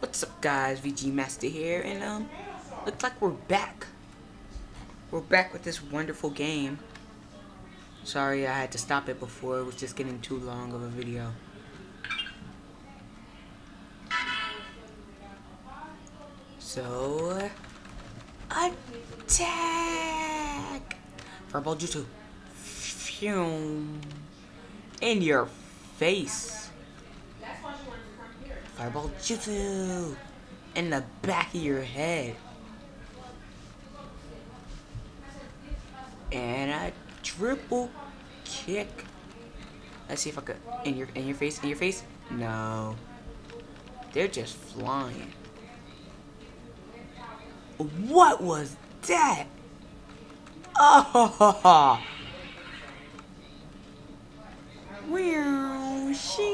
What's up guys, VG Master here, and um, looks like we're back. We're back with this wonderful game. Sorry I had to stop it before, it was just getting too long of a video. So, attack! Fireball Jutsu. Phew. In your face. Fireball Jutsu! In the back of your head. And a triple kick. Let's see if I could. In your in your face, in your face? No. They're just flying. What was that? Oh! Wow, shing.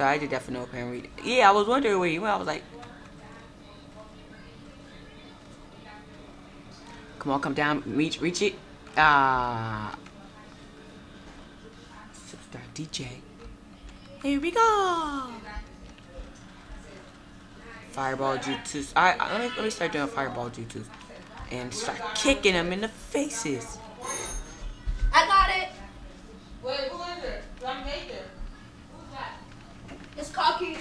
Sorry, I did that for no apparent reason. Yeah, I was wondering where you went. I was like, come on, come down, reach, reach it. Ah, superstar DJ. Here we go. Fireball jutsu. Alright, let me let me start doing fireball jutsu and start kicking them in the faces. I got it. Wait, who is it? I'm Nathan. Who's that? It's cocky.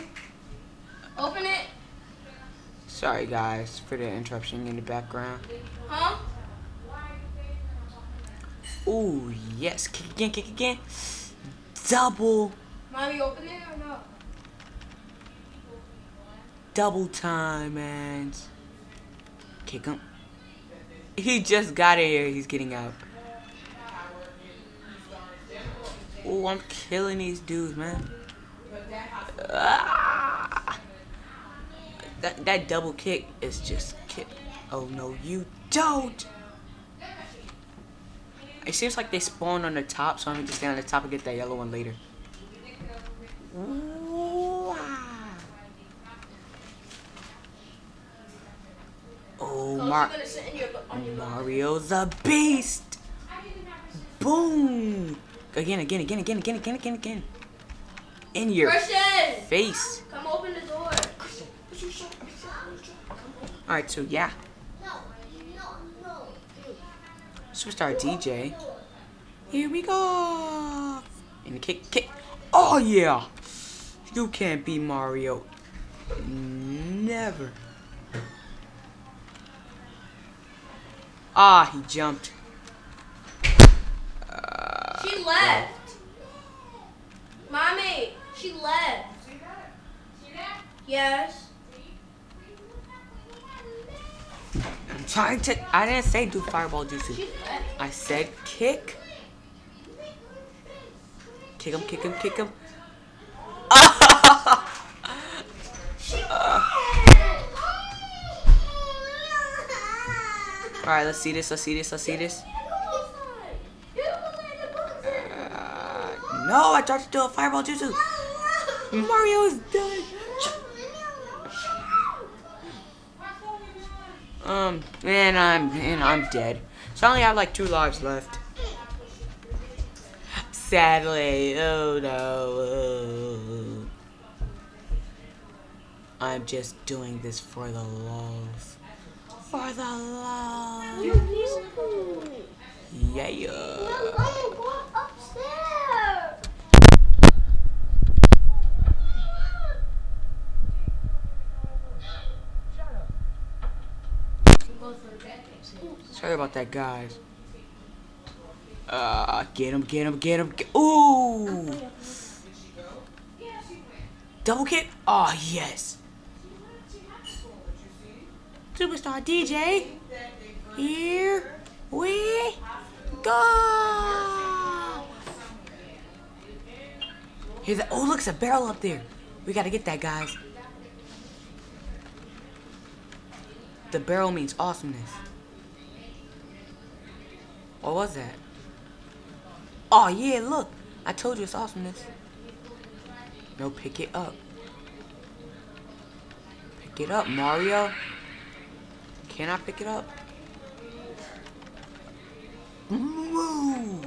Open it. Sorry guys for the interruption in the background. Huh? Ooh, yes. Kick again, kick again. Double, Mommy, open it or no? double time, man. Kick him. He just got in here. He's getting out. Ooh, I'm killing these dudes, man. Ah! That, that double kick is just kick. Oh, no, you don't. It seems like they spawn on the top, so I'm gonna just stay on the top and get that yellow one later. Wow. Oh, Mar she's gonna sit in your on your lap. Mario's a beast. Boom. Again, again, again, again, again, again, again, again. In your face. come open the door. All right, so yeah, No, no, no. superstar DJ. Here we go. And the kick, kick. Oh yeah. You can't beat Mario. Never. Ah, he jumped. Uh, She left. Mommy, she left. Yes. Trying to. I didn't say do fireball jutsu. I said kick. Kick him, kick him, kick him. Alright, let's see this, let's see this, let's see this. Uh, no, I tried to do a fireball jutsu. Mario is done. Um, and I'm and I'm dead. So I only have like two lives left. Sadly, oh no. I'm just doing this for the lulz. For the lulz. Yeah. Sorry about that, guys. Uh, get him, get him, get him. Get Ooh! Double kick? Oh, yes. Superstar DJ. Here we go. Here's the, oh, look, it's a barrel up there. We gotta get that, guys. The barrel means awesomeness. What was that? Oh yeah, look. I told you it's awesomeness. No, pick it up. Pick it up, Mario. Can I pick it up? Move!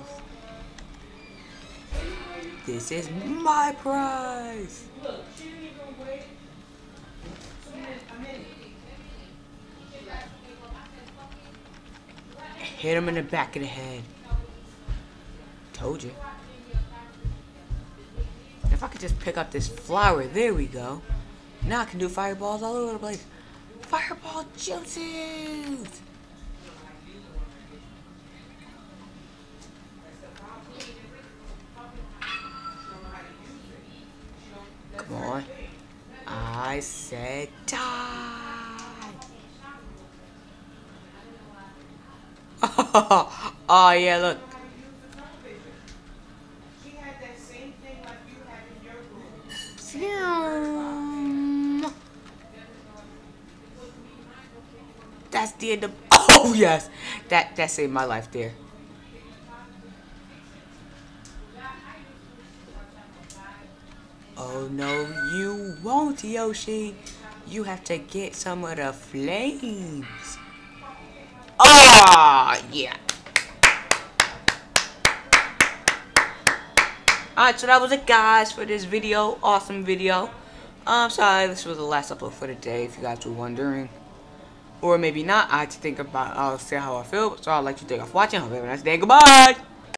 This is my prize! Hit him in the back of the head. Told you. If I could just pick up this flower, there we go. Now I can do fireballs all over the place. Fireball juices! Come on. I said die. oh yeah, look. She had that same thing like you had in your room. Phew. That's the end of. Oh yes, that that saved my life there. Oh no, you won't, Yoshi. You have to get some of the flames. Ah, yeah. Alright, so that was it, guys, for this video. Awesome video. I'm sorry, this was the last upload for the day, if you guys were wondering. Or maybe not. I had to think about, I'll say how I feel. So I'd like to thank you for watching. Hope you have a nice day. Goodbye.